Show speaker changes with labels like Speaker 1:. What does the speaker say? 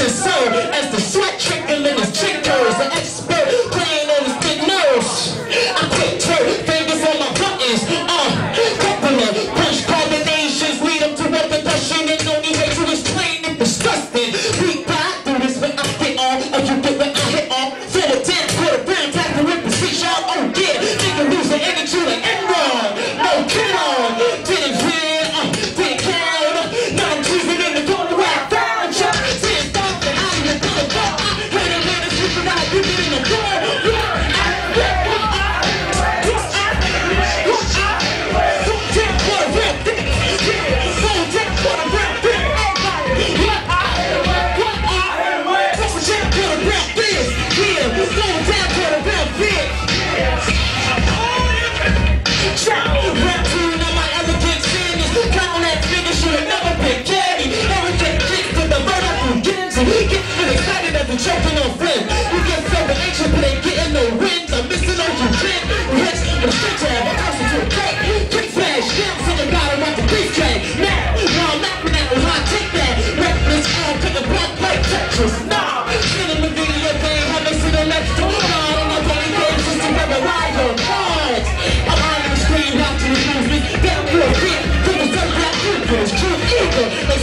Speaker 1: Know jumping on friends. You get so anxious but ain't getting no wins. I'm missing out your chin. Hits the shit off, I'm passing to a cake. Kick flash, shims so the bottom of the beef tray. Now, while I'm knocking out, I take that. Reckless, I'll pick a blunt like Tetris. Nah, in the video, they ain't seen the next door. Nah, on my body, they I'm on the screen, watching the movie. Down for a bit, double stuff like